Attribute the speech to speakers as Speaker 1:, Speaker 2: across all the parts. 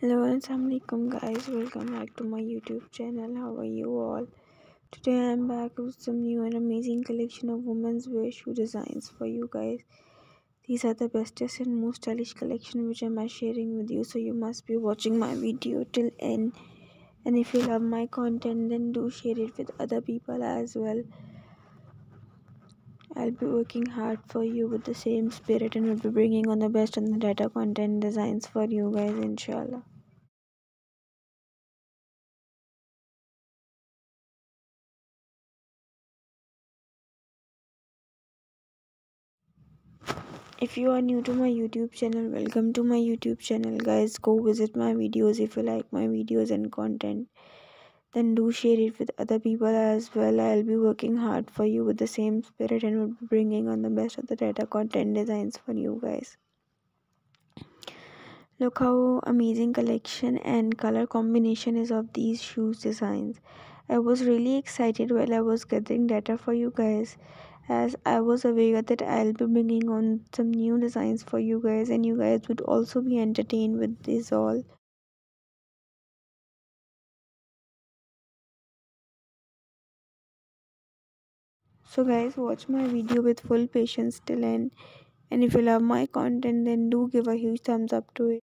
Speaker 1: hello assalamualaikum guys. Welcome back to my youtube channel. How are you all? Today i'm back with some new and amazing collection of women's wear shoe designs for you guys. These are the bestest and most stylish collection which i'm sharing with you so you must be watching my video till end. And if you love my content then do share it with other people as well I'll be working hard for you with the same spirit and will be bringing on the best and the data content designs for you guys inshallah. If you are new to my YouTube channel, welcome to my YouTube channel guys. Go visit my videos if you like my videos and content then do share it with other people as well. I'll be working hard for you with the same spirit and will be bringing on the best of the data content designs for you guys. Look how amazing collection and color combination is of these shoes designs. I was really excited while i was gathering data for you guys as i was aware that i'll be bringing on some new designs for you guys and you guys would also be entertained with this all so guys watch my video with full patience till end. And if you love my content then do give a huge thumbs up to it.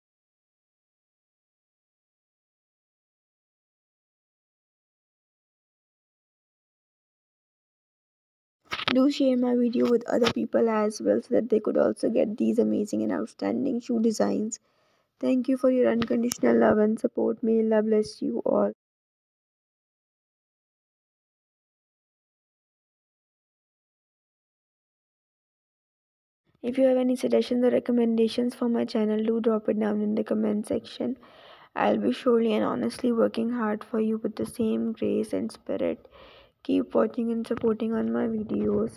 Speaker 1: Do share my video with other people as well so that they could also get these amazing and outstanding shoe designs. Thank you for your unconditional love and support. May allah bless you all If you have any suggestions or recommendations for my channel, do drop it down in the comment section. I'll be surely and honestly working hard for you with the same grace and spirit. Keep watching and supporting on my videos.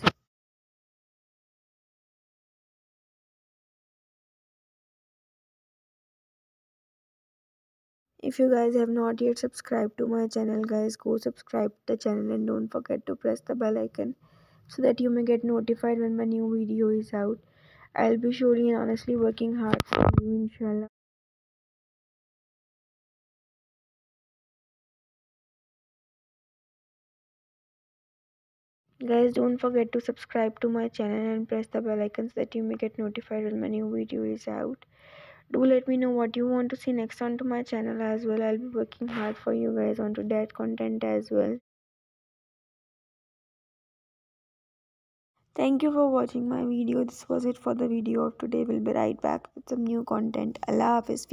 Speaker 1: If you guys have not yet subscribed to my channel, guys, go subscribe to the channel and don't forget to press the bell icon so that you may get notified when my new video is out. I'll be surely and honestly working hard for you, inshallah. Guys, don't forget to subscribe to my channel and press the bell icon so that you may get notified when my new video is out. Do let me know what you want to see next onto my channel as well. I'll be working hard for you guys onto that content as well. Thank you for watching my video. This was it for the video of today. We'll be right back with some new content. Allah Hafiz.